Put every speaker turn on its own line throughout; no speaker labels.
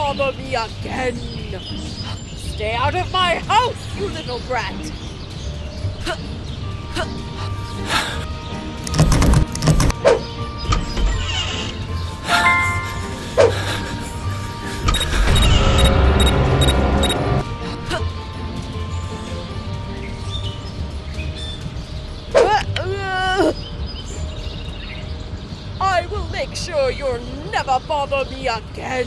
bother me again. Stay out of my house, you little brat. I will make sure you'll never bother me again.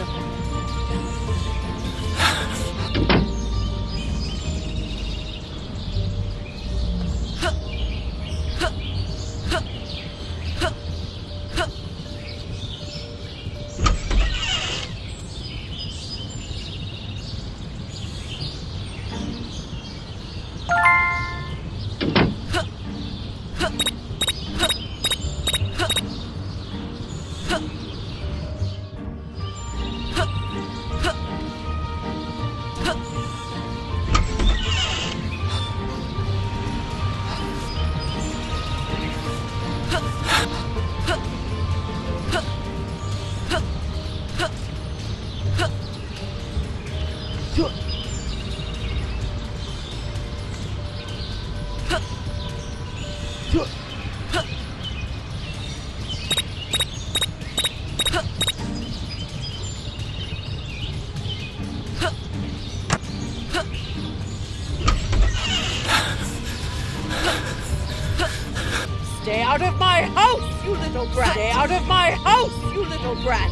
Stay out of my house, you little brat! Stay out of my house, you little brat!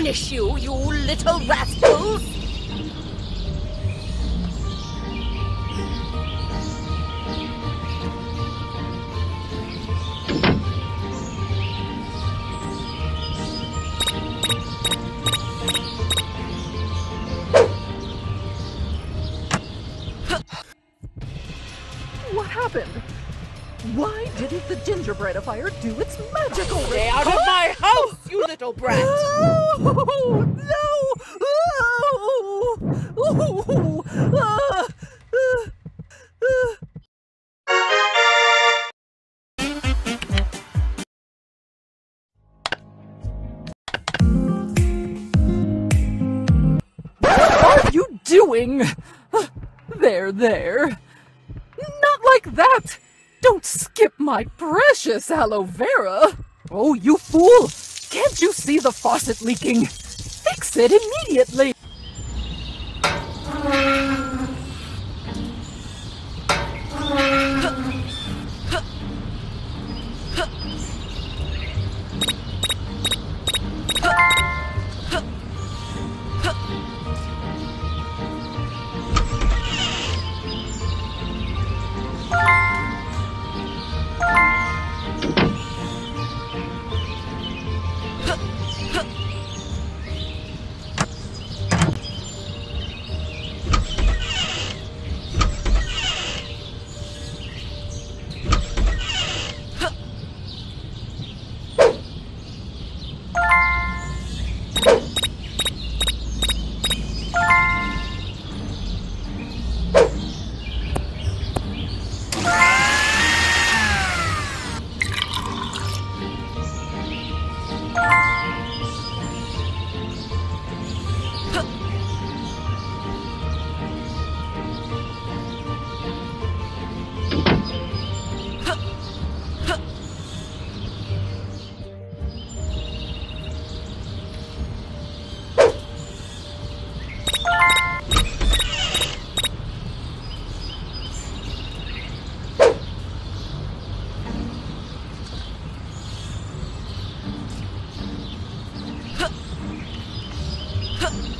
Punish you, you little rascals!
What happened? Why didn't the gingerbreadifier do its
little brat!
Oh, no! Oh, oh, ah, ah. What are you doing? There, there. Not like that! Don't skip my precious aloe vera! Oh, you fool! Can't you see the faucet leaking? Fix it immediately!
っ
Huh.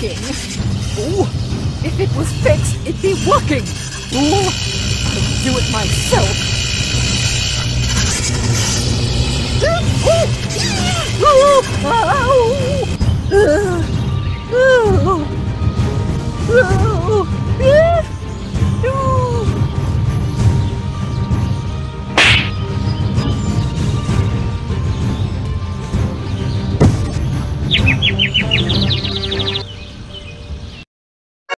working. Ooh, if it was fixed, it'd be working. Ooh, I'll do it myself. Ooh, ooh, ooh, ooh.